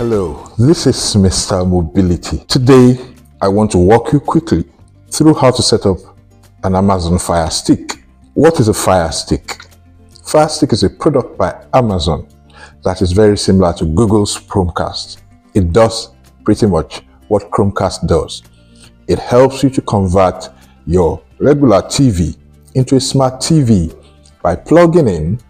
Hello, this is Mr. Mobility. Today, I want to walk you quickly through how to set up an Amazon Fire Stick. What is a Fire Stick? Fire Stick is a product by Amazon that is very similar to Google's Chromecast. It does pretty much what Chromecast does. It helps you to convert your regular TV into a smart TV by plugging in,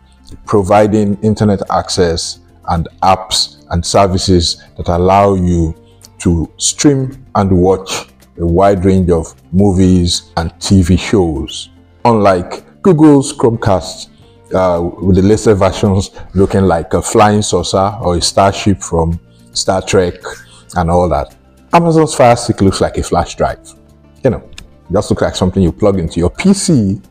providing internet access and apps and services that allow you to stream and watch a wide range of movies and TV shows. Unlike Google's Chromecast, uh, with the latest versions looking like a flying saucer or a starship from Star Trek and all that. Amazon's Fire Stick looks like a flash drive. You know, just looks like something you plug into your PC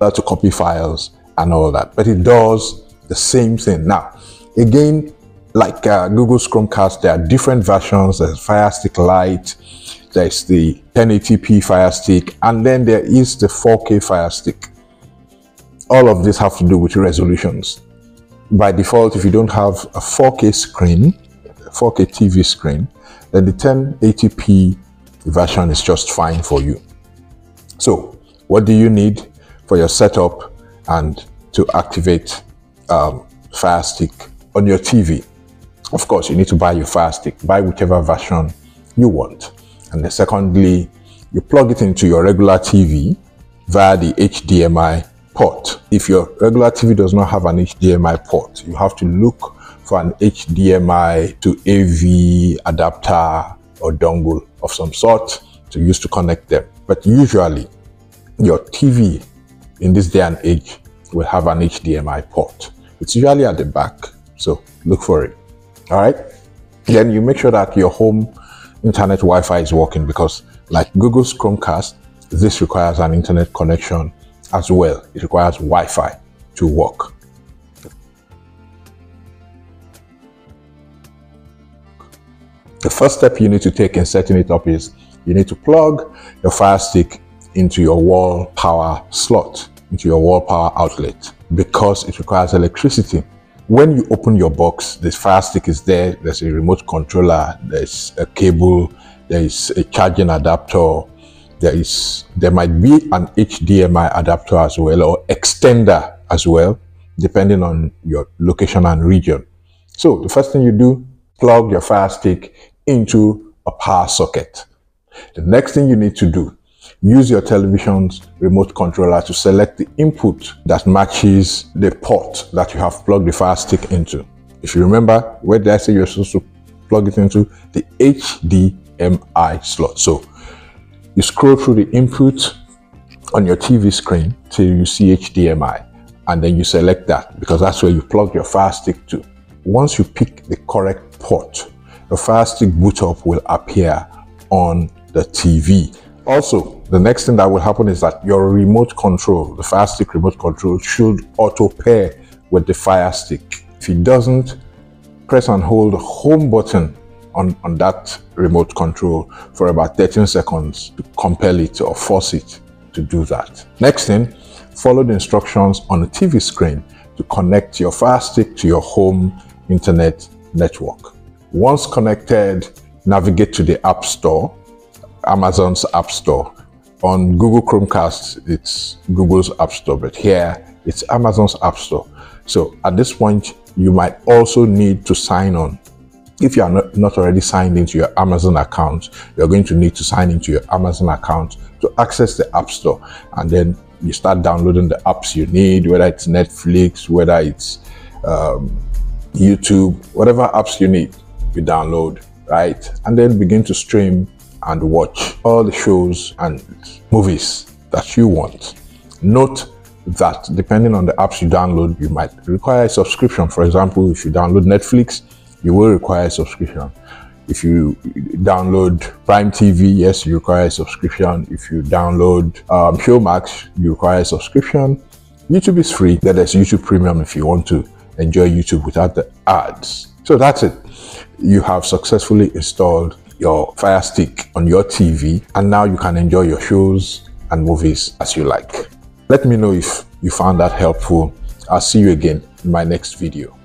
uh, to copy files and all that. But it does the same thing. Now, again, like uh, Google's Chromecast, there are different versions. There's Fire Stick Lite, there's the 1080p Fire Stick, and then there is the 4K Fire Stick. All of this have to do with resolutions. By default, if you don't have a 4K screen, 4K TV screen, then the 1080p version is just fine for you. So, what do you need for your setup and to activate um, Fire Stick on your TV? Of course, you need to buy your Fire Stick, buy whichever version you want. And then secondly, you plug it into your regular TV via the HDMI port. If your regular TV does not have an HDMI port, you have to look for an HDMI to AV adapter or dongle of some sort to use to connect them. But usually, your TV in this day and age will have an HDMI port. It's usually at the back, so look for it. All right. Then you make sure that your home internet Wi-Fi is working because, like Google's Chromecast, this requires an internet connection as well. It requires Wi-Fi to work. The first step you need to take in setting it up is you need to plug your Fire Stick into your wall power slot, into your wall power outlet, because it requires electricity. When you open your box, the Fire Stick is there, there's a remote controller, there's a cable, there is a charging adapter, there is there might be an HDMI adapter as well or extender as well, depending on your location and region. So the first thing you do, plug your Fire Stick into a power socket. The next thing you need to do, use your television's remote controller to select the input that matches the port that you have plugged the Fire Stick into. If you remember, where did I say you're supposed to plug it into? The HDMI slot. So you scroll through the input on your TV screen till you see HDMI and then you select that because that's where you plug your Fire Stick to. Once you pick the correct port, the Fire Stick boot up will appear on the TV. Also, the next thing that will happen is that your remote control, the Fire Stick remote control, should auto pair with the Fire Stick. If it doesn't, press and hold the home button on, on that remote control for about 13 seconds to compel it or force it to do that. Next thing, follow the instructions on the TV screen to connect your Fire Stick to your home internet network. Once connected, navigate to the App Store, Amazon's App Store. On Google Chromecast, it's Google's App Store, but here it's Amazon's App Store. So at this point, you might also need to sign on. If you are not, already signed into your Amazon account, you're going to need to sign into your Amazon account to access the App Store. And then you start downloading the apps you need, whether it's Netflix, whether it's um, YouTube, whatever apps you need, you download, right? And then begin to stream and watch all the shows and movies that you want. Note that depending on the apps you download, you might require a subscription. For example, if you download Netflix, you will require a subscription. If you download Prime TV, yes, you require a subscription. If you download um, Showmax, you require a subscription. YouTube is free. Then there's YouTube Premium if you want to enjoy YouTube without the ads. So that's it. You have successfully installed your Fire Stick on your TV and now you can enjoy your shows and movies as you like. Let me know if you found that helpful. I'll see you again in my next video.